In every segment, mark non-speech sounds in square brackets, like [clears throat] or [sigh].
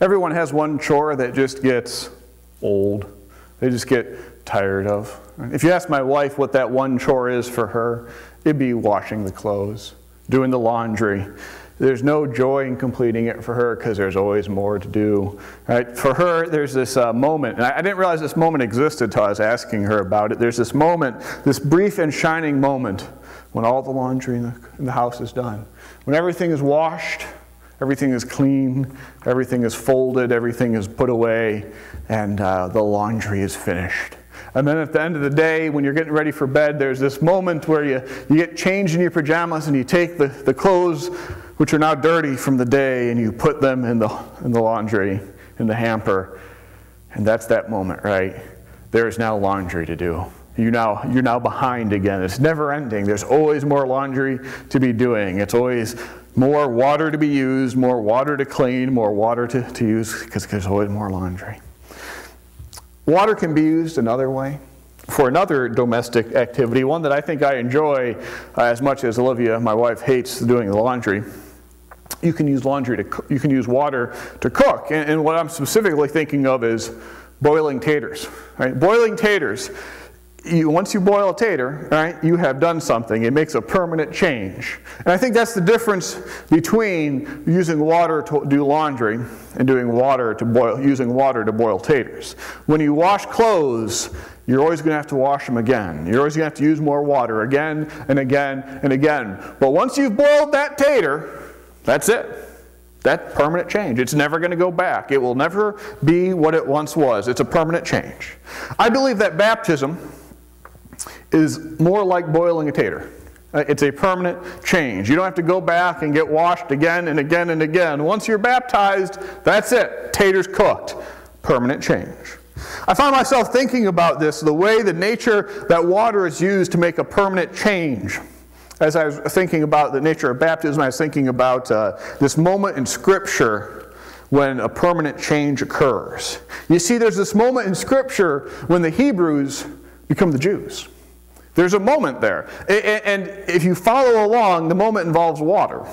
Everyone has one chore that just gets old. They just get tired of. If you ask my wife what that one chore is for her, it'd be washing the clothes, doing the laundry. There's no joy in completing it for her because there's always more to do. Right? For her, there's this uh, moment, and I, I didn't realize this moment existed until I was asking her about it. There's this moment, this brief and shining moment, when all the laundry in the, in the house is done. When everything is washed, everything is clean, everything is folded, everything is put away, and uh, the laundry is finished. And then at the end of the day, when you're getting ready for bed, there's this moment where you, you get changed in your pajamas and you take the, the clothes which are now dirty from the day and you put them in the, in the laundry, in the hamper. And that's that moment, right? There is now laundry to do. You now, you're now behind again. It's never ending. There's always more laundry to be doing. It's always more water to be used, more water to clean, more water to, to use, because there's always more laundry. Water can be used another way for another domestic activity, one that I think I enjoy uh, as much as Olivia, my wife, hates doing the laundry you can use laundry to you can use water to cook. And, and, what I'm specifically thinking of is boiling taters. Right? Boiling taters. You, once you boil a tater, right, you have done something. It makes a permanent change. And I think that's the difference between using water to do laundry and doing water to boil, using water to boil taters. When you wash clothes, you're always going to have to wash them again. You're always going to have to use more water again and again and again. But once you've boiled that tater, that's it. That permanent change. It's never going to go back. It will never be what it once was. It's a permanent change. I believe that baptism is more like boiling a tater. Uh, it's a permanent change. You don't have to go back and get washed again and again and again. Once you're baptized, that's it. Tater's cooked. Permanent change. I find myself thinking about this the way the nature that water is used to make a permanent change as I was thinking about the nature of baptism, I was thinking about uh, this moment in Scripture when a permanent change occurs. You see, there's this moment in Scripture when the Hebrews become the Jews. There's a moment there. And if you follow along, the moment involves water.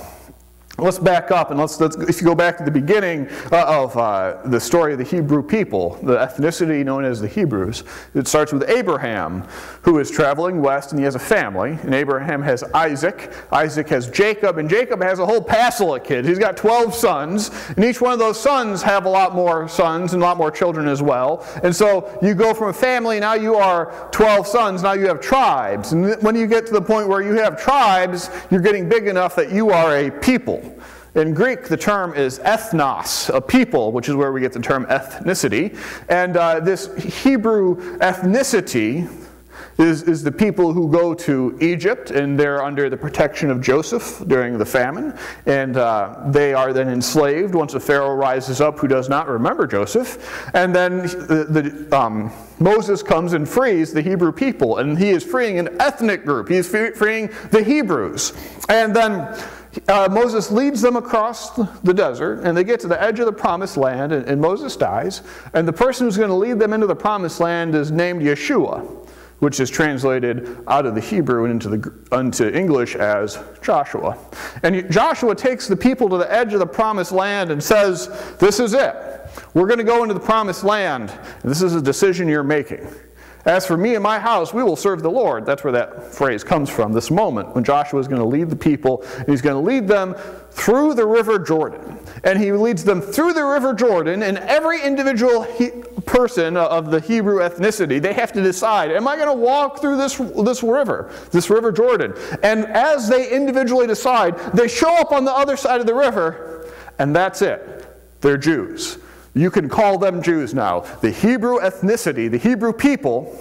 Let's back up and let's, let's, if you go back to the beginning uh, of uh, the story of the Hebrew people, the ethnicity known as the Hebrews, it starts with Abraham, who is traveling west and he has a family. And Abraham has Isaac, Isaac has Jacob, and Jacob has a whole passel of kids. He's got 12 sons, and each one of those sons have a lot more sons and a lot more children as well. And so you go from a family, now you are 12 sons, now you have tribes. And when you get to the point where you have tribes, you're getting big enough that you are a people. In Greek, the term is ethnos, a people, which is where we get the term ethnicity. And uh, this Hebrew ethnicity is, is the people who go to Egypt and they're under the protection of Joseph during the famine. And uh, they are then enslaved once a Pharaoh rises up who does not remember Joseph. And then the, the um, Moses comes and frees the Hebrew people. And he is freeing an ethnic group, he is freeing the Hebrews. And then uh, Moses leads them across the desert, and they get to the edge of the promised land, and, and Moses dies. And the person who's going to lead them into the promised land is named Yeshua, which is translated out of the Hebrew and into, the, into English as Joshua. And Joshua takes the people to the edge of the promised land and says, This is it. We're going to go into the promised land. This is a decision you're making. As for me and my house, we will serve the Lord. That's where that phrase comes from, this moment when Joshua is going to lead the people. He's going to lead them through the river Jordan. And he leads them through the river Jordan, and every individual he, person of the Hebrew ethnicity, they have to decide, am I going to walk through this, this river, this river Jordan? And as they individually decide, they show up on the other side of the river, and that's it. They're Jews. You can call them Jews now. The Hebrew ethnicity, the Hebrew people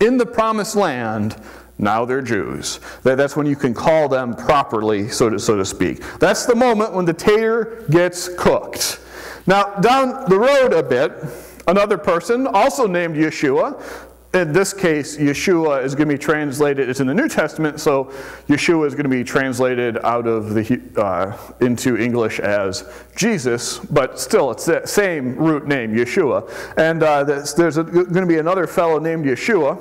in the promised land, now they're Jews. That's when you can call them properly, so to, so to speak. That's the moment when the tater gets cooked. Now, down the road a bit, another person, also named Yeshua, in this case, Yeshua is going to be translated, it's in the New Testament, so Yeshua is going to be translated out of the, uh, into English as Jesus, but still it's the same root name, Yeshua. And uh, there's, there's going to be another fellow named Yeshua,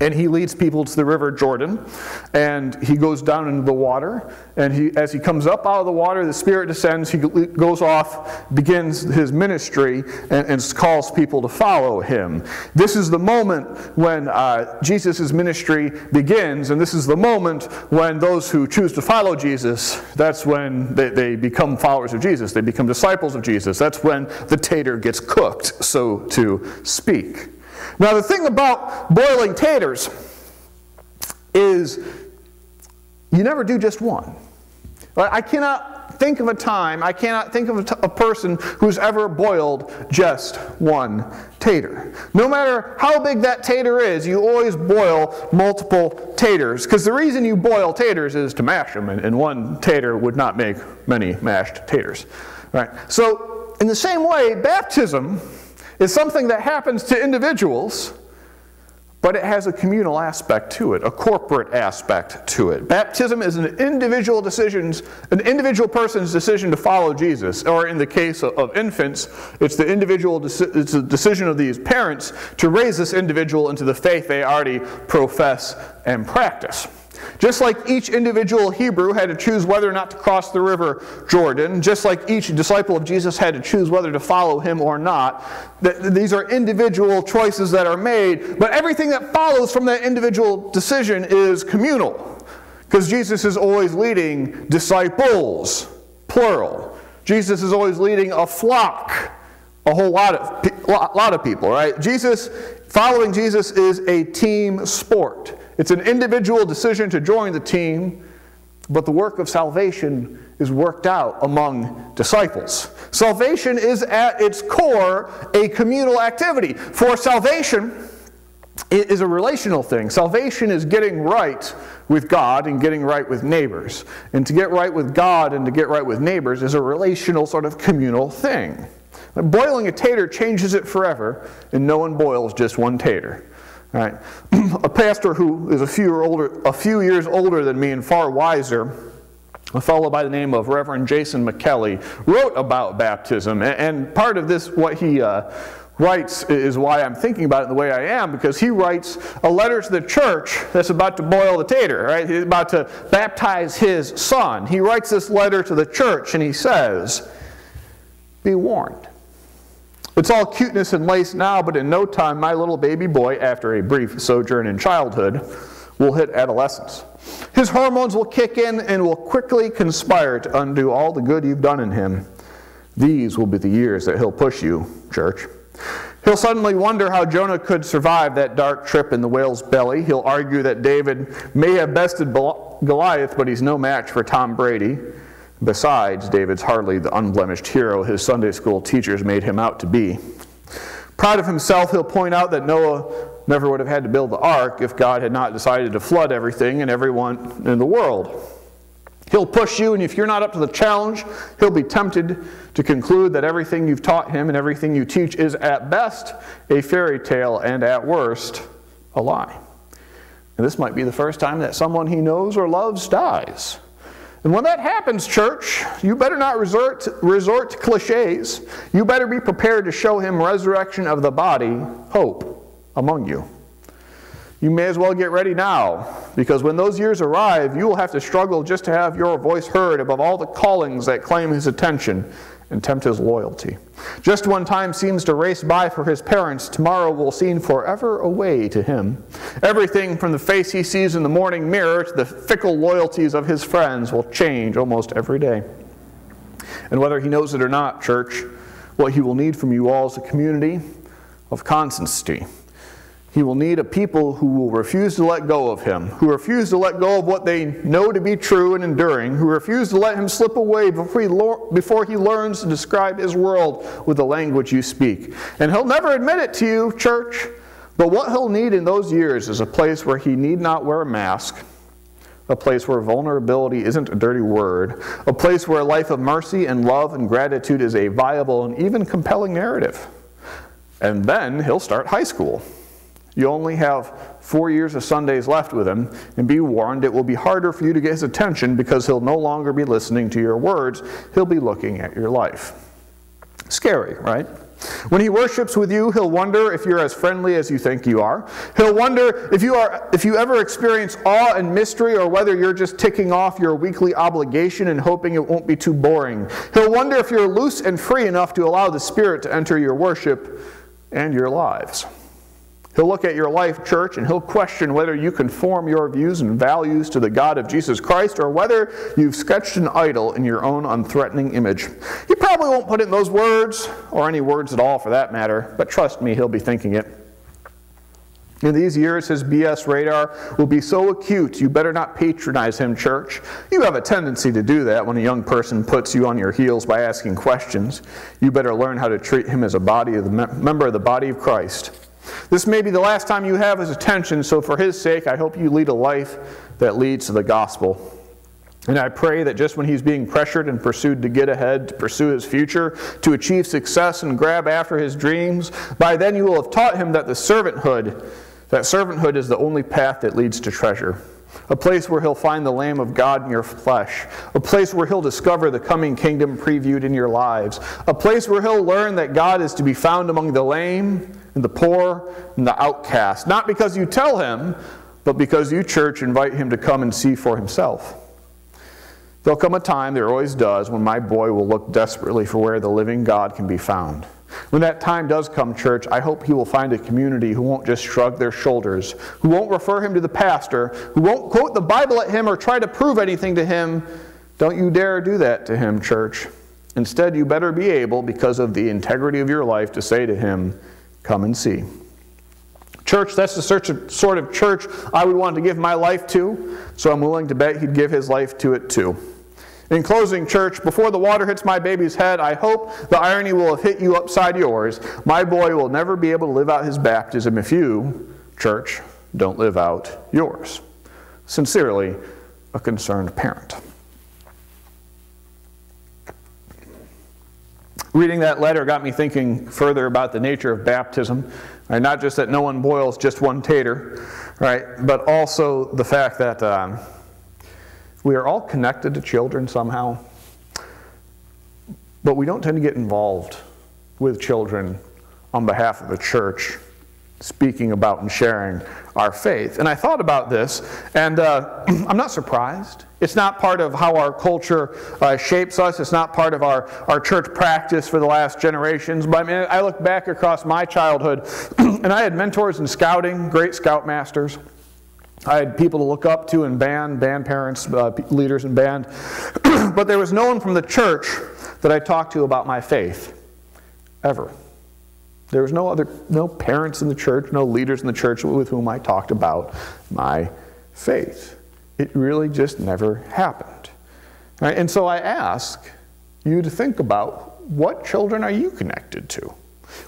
and he leads people to the river Jordan, and he goes down into the water. And he, as he comes up out of the water, the Spirit descends. He goes off, begins his ministry, and, and calls people to follow him. This is the moment when uh, Jesus' ministry begins, and this is the moment when those who choose to follow Jesus, that's when they, they become followers of Jesus. They become disciples of Jesus. That's when the tater gets cooked, so to speak. Now, the thing about boiling taters is you never do just one. I cannot think of a time, I cannot think of a, person who's ever boiled just one tater. No matter how big that tater is, you always boil multiple taters. Because the reason you boil taters is to mash them, and, and one tater would not make many mashed taters. Right? So, in the same way, baptism is something that happens to individuals, but it has a communal aspect to it, a corporate aspect to it. Baptism is an individual decision, an individual person's decision to follow Jesus, or in the case of infants, it's the individual it's the decision of these parents to raise this individual into the faith they already profess and practice. Just like each individual Hebrew had to choose whether or not to cross the river Jordan, just like each disciple of Jesus had to choose whether to follow him or not, these are individual choices that are made, but everything that follows from that individual decision is communal. Because Jesus is always leading disciples, plural. Jesus is always leading a flock, a whole lot of, lot of people, right? Jesus, following Jesus is a team sport. It's an individual decision to join the team, but the work of salvation is worked out among disciples. Salvation is at its core a communal activity. For salvation is a relational thing. Salvation is getting right with God and getting right with neighbors. And to get right with God and to get right with neighbors is a relational sort of communal thing. Boiling a tater changes it forever, and no one boils just one tater. Right? [clears throat] a pastor who is a few, older, a few years older than me and far wiser, a fellow by the name of Reverend Jason McKelly, wrote about baptism. And part of this, what he uh, writes, is why I'm thinking about it the way I am, because he writes a letter to the church that's about to boil the tater, right? He's about to baptize his son. He writes this letter to the church and he says, Be warned. It's all cuteness and lace now, but in no time, my little baby boy, after a brief sojourn in childhood, will hit adolescence. His hormones will kick in and will quickly conspire to undo all the good you've done in him. These will be the years that he'll push you, church. He'll suddenly wonder how Jonah could survive that dark trip in the whale's belly. He'll argue that David may have bested Goliath, but he's no match for Tom Brady. Besides, David's hardly the unblemished hero his Sunday school teachers made him out to be. Proud of himself, he'll point out that Noah never would have had to build the ark if God had not decided to flood everything and everyone in the world. He'll push you, and if you're not up to the challenge, he'll be tempted to conclude that everything you've taught him and everything you teach is at best a fairy tale and at worst a lie. And this might be the first time that someone he knows or loves dies. And when that happens, church, you better not resort to, resort to cliches. You better be prepared to show him resurrection of the body, hope among you. You may as well get ready now, because when those years arrive, you will have to struggle just to have your voice heard above all the callings that claim his attention and tempt his loyalty. Just when time seems to race by for his parents, tomorrow will seem forever away to him. Everything from the face he sees in the morning mirror to the fickle loyalties of his friends will change almost every day. And whether he knows it or not, church, what he will need from you all is a community of constancy he will need a people who will refuse to let go of him, who refuse to let go of what they know to be true and enduring, who refuse to let him slip away before he, before he learns to describe his world with the language you speak. And he'll never admit it to you, church, but what he'll need in those years is a place where he need not wear a mask, a place where vulnerability isn't a dirty word, a place where a life of mercy and love and gratitude is a viable and even compelling narrative. And then he'll start high school. You only have four years of Sundays left with him, and be warned it will be harder for you to get his attention because he'll no longer be listening to your words, he'll be looking at your life. Scary, right? When he worships with you, he'll wonder if you're as friendly as you think you are. He'll wonder if you are if you ever experience awe and mystery or whether you're just ticking off your weekly obligation and hoping it won't be too boring. He'll wonder if you're loose and free enough to allow the Spirit to enter your worship and your lives. He'll look at your life, church, and he'll question whether you conform your views and values to the God of Jesus Christ or whether you've sketched an idol in your own unthreatening image. He probably won't put it in those words, or any words at all for that matter, but trust me, he'll be thinking it. In these years, his BS radar will be so acute, you better not patronize him, church. You have a tendency to do that when a young person puts you on your heels by asking questions. You better learn how to treat him as a body of the member of the body of Christ. This may be the last time you have his attention, so for his sake, I hope you lead a life that leads to the gospel. And I pray that just when he's being pressured and pursued to get ahead, to pursue his future, to achieve success and grab after his dreams, by then you will have taught him that the servanthood, that servanthood is the only path that leads to treasure. A place where he'll find the Lamb of God in your flesh. A place where he'll discover the coming kingdom previewed in your lives. A place where he'll learn that God is to be found among the lame and the poor and the outcast. Not because you tell him, but because you, church, invite him to come and see for himself. There'll come a time, there always does, when my boy will look desperately for where the living God can be found. When that time does come, church, I hope he will find a community who won't just shrug their shoulders, who won't refer him to the pastor, who won't quote the Bible at him or try to prove anything to him. Don't you dare do that to him, church. Instead, you better be able, because of the integrity of your life, to say to him, Come and see. Church, that's the sort of church I would want to give my life to, so I'm willing to bet he'd give his life to it too. In closing, church, before the water hits my baby's head, I hope the irony will have hit you upside yours. My boy will never be able to live out his baptism if you, church, don't live out yours. Sincerely, a concerned parent. Reading that letter got me thinking further about the nature of baptism. Right? Not just that no one boils just one tater, right? But also the fact that um, we are all connected to children somehow. But we don't tend to get involved with children on behalf of the church speaking about and sharing our faith. And I thought about this, and uh, [clears throat] I'm not surprised. It's not part of how our culture uh, shapes us. It's not part of our, our church practice for the last generations. But I mean, I look back across my childhood, [clears throat] and I had mentors in scouting, great scoutmasters. I had people to look up to in band, band parents, uh, leaders in band. [clears throat] but there was no one from the church that I talked to about my faith, ever. There was no other, no parents in the church, no leaders in the church with whom I talked about my faith. It really just never happened. Right? And so I ask you to think about what children are you connected to?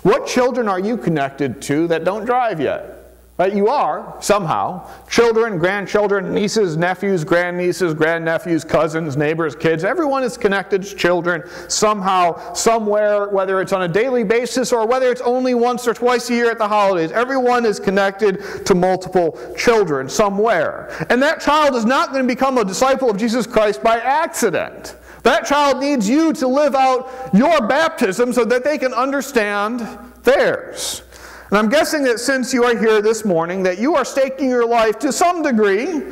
What children are you connected to that don't drive yet? Right? You are, somehow. Children, grandchildren, nieces, nephews, grandnieces, grandnephews, cousins, neighbors, kids. Everyone is connected to children somehow, somewhere, whether it's on a daily basis or whether it's only once or twice a year at the holidays. Everyone is connected to multiple children somewhere. And that child is not going to become a disciple of Jesus Christ by accident. That child needs you to live out your baptism so that they can understand theirs. And I'm guessing that since you are here this morning, that you are staking your life to some degree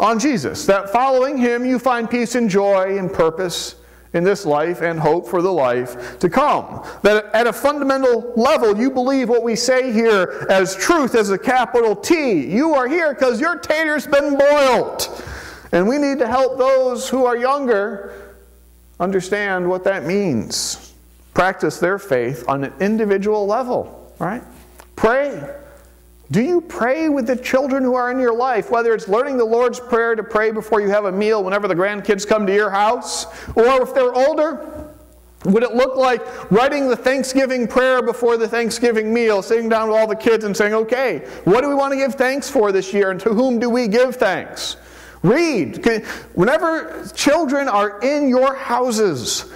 on Jesus. That following him, you find peace and joy and purpose in this life and hope for the life to come. That at a fundamental level, you believe what we say here as truth as a capital T. You are here because your tater's been boiled. And we need to help those who are younger understand what that means. Practice their faith on an individual level right? Pray. Do you pray with the children who are in your life, whether it's learning the Lord's Prayer to pray before you have a meal whenever the grandkids come to your house, or if they're older, would it look like writing the Thanksgiving prayer before the Thanksgiving meal, sitting down with all the kids and saying, okay, what do we want to give thanks for this year and to whom do we give thanks? Read. Whenever children are in your houses,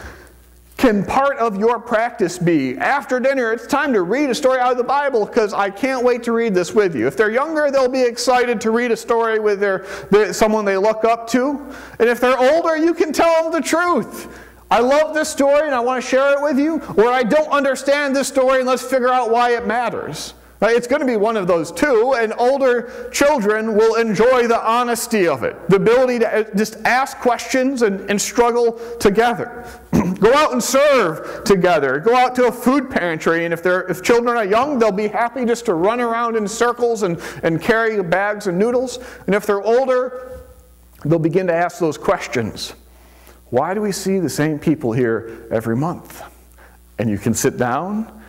can part of your practice be? After dinner it's time to read a story out of the bible because i can't wait to read this with you. If they're younger they'll be excited to read a story with their, their someone they look up to. And if they're older you can tell them the truth. I love this story and I want to share it with you, or I don't understand this story and let's figure out why it matters. It's going to be one of those two, and older children will enjoy the honesty of it, the ability to uh, just ask questions and, and struggle together. [clears throat] Go out and serve together. Go out to a food pantry, and if, they're, if children are young, they'll be happy just to run around in circles and, and carry bags of noodles. And if they're older, they'll begin to ask those questions. Why do we see the same people here every month? And you can sit down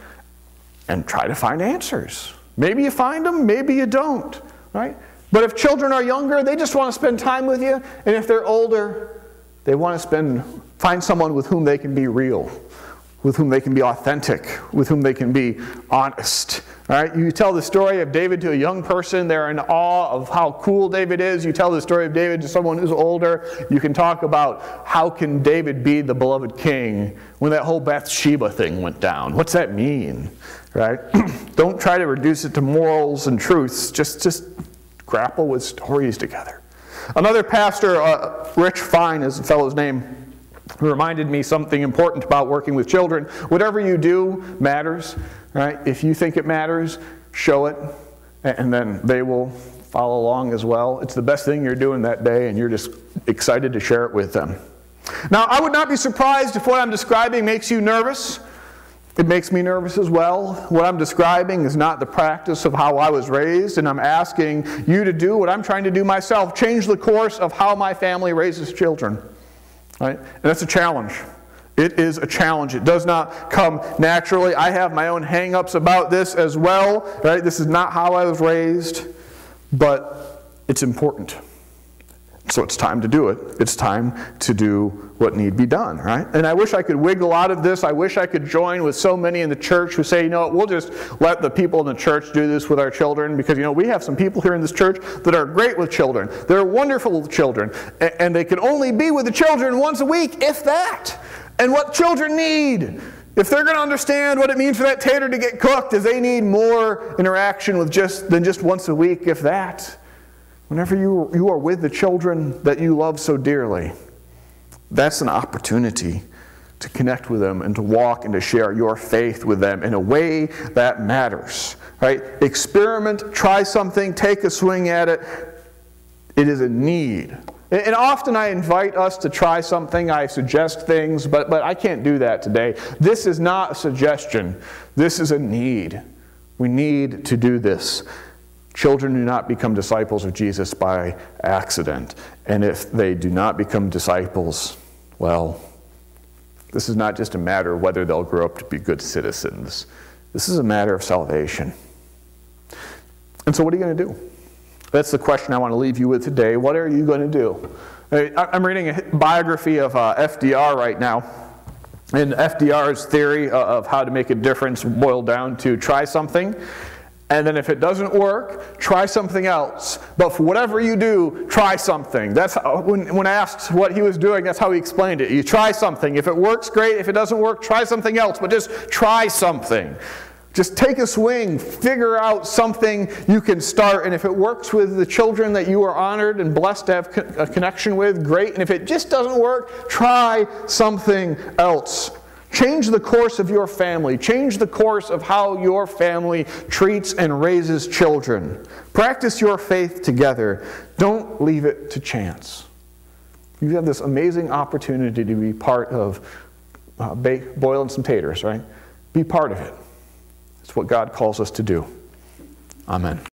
and try to find answers. Maybe you find them, maybe you don't, right? But if children are younger, they just want to spend time with you, and if they're older, they want to spend find someone with whom they can be real, with whom they can be authentic, with whom they can be honest. All right, you tell the story of David to a young person, they're in awe of how cool David is. You tell the story of David to someone who's older, you can talk about how can David be the beloved king when that whole Bathsheba thing went down. What's that mean? right? [clears throat] Don't try to reduce it to morals and truths. Just, just grapple with stories together. Another pastor, uh, Rich Fine is the fellow's name, reminded me something important about working with children. Whatever you do matters, right? If you think it matters, show it, and then they will follow along as well. It's the best thing you're doing that day, and you're just excited to share it with them. Now, I would not be surprised if what I'm describing makes you nervous. It makes me nervous as well. What I'm describing is not the practice of how I was raised, and I'm asking you to do what I'm trying to do myself change the course of how my family raises children. Right? And that's a challenge. It is a challenge. It does not come naturally. I have my own hang ups about this as well. Right? This is not how I was raised, but it's important. So it's time to do it. It's time to do what need be done, right? And I wish I could wiggle out of this. I wish I could join with so many in the church who say, you know, we'll just let the people in the church do this with our children because, you know, we have some people here in this church that are great with children. They're wonderful with children. And they can only be with the children once a week, if that. And what children need if they're going to understand what it means for that tater to get cooked, is they need more interaction with just than just once a week, if that. Whenever you, you are with the children that you love so dearly, that's an opportunity to connect with them and to walk and to share your faith with them in a way that matters. Right? Experiment, try something, take a swing at it. It is a need. And often I invite us to try something, I suggest things, but, but I can't do that today. This is not a suggestion, this is a need. We need to do this. Children do not become disciples of Jesus by accident. And if they do not become disciples, well, this is not just a matter of whether they'll grow up to be good citizens. This is a matter of salvation. And so, what are you going to do? That's the question I want to leave you with today. What are you going to do? I'm reading a biography of uh, FDR right now. And FDR's theory uh, of how to make a difference boiled down to try something and then if it doesn't work, try something else. But for whatever you do, try something. That's how, when, when asked what he was doing, that's how he explained it. You try something. If it works, great. If it doesn't work, try something else. But just try something. Just take a swing, figure out something you can start, and if it works with the children that you are honored and blessed to have a connection with, great. And if it just doesn't work, try something else. Change the course of your family. Change the course of how your family treats and raises children. Practice your faith together. Don't leave it to chance. You have this amazing opportunity to be part of uh, boiling some taters, right? Be part of it. It's what God calls us to do. Amen.